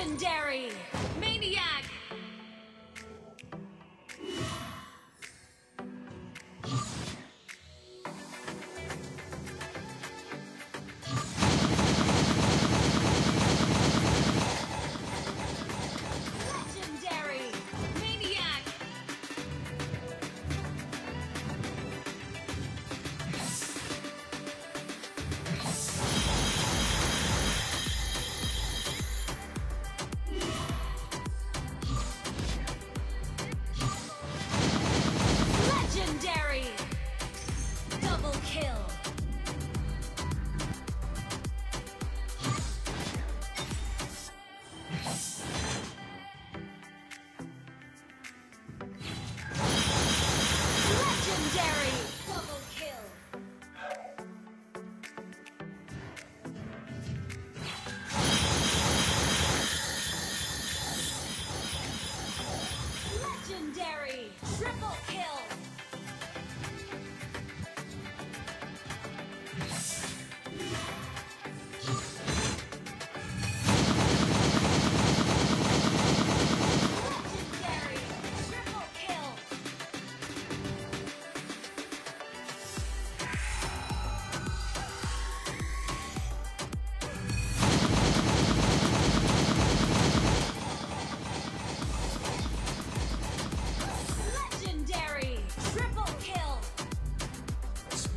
Legendary! Legendary! Triple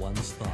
one star.